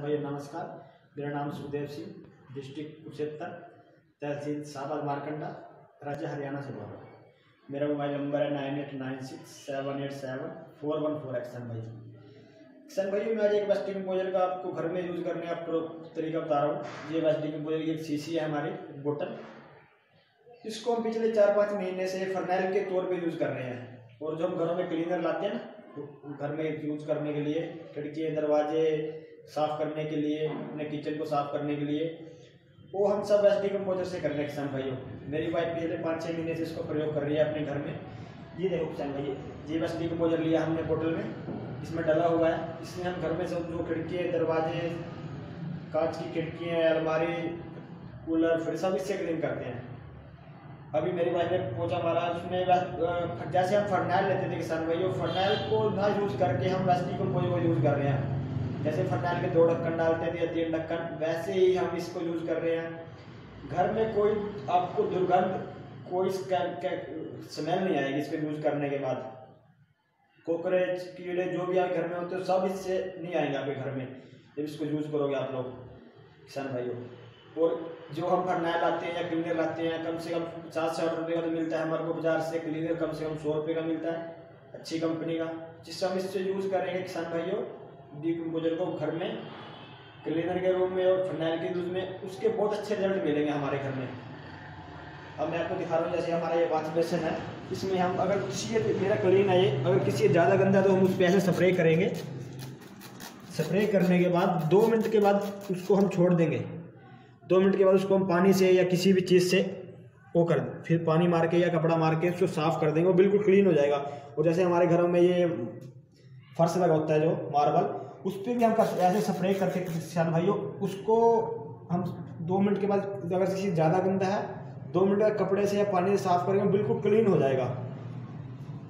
भाई, नमस्कार। मेरा नाम सुखदेव सिंह, डिस्ट्रिक्ट कुरुक्षेत्र तहसील साबाद मारकंडा, राज्य हरियाणा से बोल मेरा मोबाइल नंबर है nine eight nine six seven eight seven four one four action भाई। किसान भाई, मैं आज एक वेस्टिंग कंपोजर का आपको घर में यूज़ करने का तरीका बता रहा हूँ। ये वेस्टिंग कंपोजर की एक शीशी है हमारी, बोतल। इसको हम पिछले चार पाँच महीने से फर्नैल के तौर पे यूज़ कर रहे हैं। और जो हम घरों में क्लीनर लाते हैं ना घर में यूज़ करने के लिए, खिड़की, दरवाजे साफ़ करने के लिए, अपने किचन को साफ़ करने के लिए। वो हम सब एस डी कम्पोजर से कर रहे हैं, किसान भाइयों। मेरी वाइफ पिछले पाँच छः महीने से इसको प्रयोग कर रही है अपने घर में। ये देखो किसान भाई ये एस डी कम्पोजर लिया हमने बोतल में। इसमें डला हुआ है। इसमें हम घर में सब जो खिड़की दरवाजे, कांच की खिड़कियाँ, अलमारी, कूलर फिर सब इससे क्लीन करते हैं। अभी मेरी वाइफ ने पोचा मारा। उसमें जैसे हम फर्नाइल लेते थे किसान भाई फर्नाइल को ना यूज़ करके हम प्लास्टिक को यूज़ कर रहे हैं। जैसे फर्नाइल के दो ढक्कन डालते थे या तीन ढक्कन, वैसे ही हम इसको यूज़ कर रहे हैं। घर में कोई, आपको दुर्गंध, कोई स्मेल नहीं आएगी इसको यूज़ करने के बाद। कोकरेच कीड़े, जो भी आपके घर में होते हैं, सब इससे नहीं आएँगे आपके घर में। जब इसको यूज़ करोगे आप लोग, किसान भाइयों। और जो हम फर्नाइल लाते हैं या क्लीनर लाते हैं, कम से कम पचास साठ रुपये का तो मिलता है हमारे को बाज़ार से क्लीनर कम से कम सौ रुपये का मिलता है, अच्छी कंपनी का। जिससे हम इससे यूज़ करेंगे, किसान भाइयों डी कंपोजर को घर में क्लीनर के रूम में और फर्नाइल के यूज़ में, उसके बहुत अच्छे रिज़ल्ट मिलेंगे हमारे घर में। अब मैं आपको दिखा रहा हूँ, जैसे हमारा ये वाश बेसन है, इसमें हम अगर किसी मेरा क्लीन है ये, अगर किसी ज़्यादा गंदा है तो हम उस पर ऐसे स्प्रे करेंगे। स्प्रे करने के बाद, दो मिनट के बाद उसको हम छोड़ देंगे। दो मिनट के बाद उसको हम पानी से या किसी भी चीज़ से वो कर फिर पानी मार के या कपड़ा मार के उसको साफ़ कर देंगे, वो बिल्कुल क्लीन हो जाएगा। और जैसे हमारे घरों में ये फर्श लगा होता है जो मार्बल उस पर भी हम ऐसे स्प्रे करके किसान भाइयों, उसको हम दो मिनट के बाद अगर किसी ज़्यादा गंदा है, दो मिनट का कपड़े से या पानी से साफ़ करेंगे, बिल्कुल क्लीन हो जाएगा।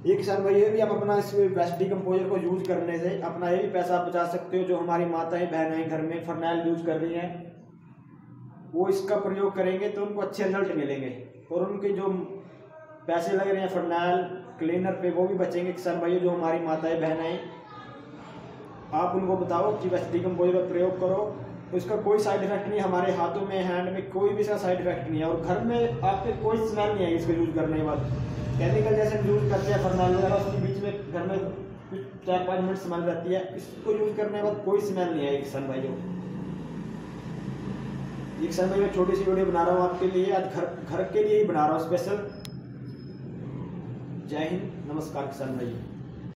ये किसान भाई, ये भी आप अपना इस वेस्ट डिकम्पोजर को यूज़ करने से अपना ये भी पैसा बचा सकते हो, जो हमारी माताएँ, बहनें घर में फर्नैल यूज़ कर रही हैं। वो इसका प्रयोग करेंगे तो उनको अच्छे रिज़ल्ट मिलेंगे। और उनके जो पैसे लग रहे हैं फर्नाइल क्लीनर पे, वो भी बचेंगे किसान भाइयों, जो हमारी माताएँ, बहनें आप उनको बताओ कि वेस्ट डिकम्पोजर का प्रयोग करो। इसका कोई साइड इफ़ेक्ट नहीं, हमारे हाथों में हैंड में कोई भी इसका साइड इफ़ेक्ट नहीं है। और घर में आपके कोई स्मेल नहीं है इसको यूज़ करने के बाद। केमिकल जैसे यूज़ करते हैं फर्नाइल वगैरह, उसके बीच में घर में कुछ चार पाँच मिनट स्मेल रहती है। इसको यूज़ करने के बाद कोई स्मेल नहीं है किसान भाइयों। एक समय में छोटी सी वीडियो बना रहा हूँ आपके लिए। आज घर घर के लिए ही बना रहा हूँ स्पेशल जय हिंद, नमस्कार किसान भाई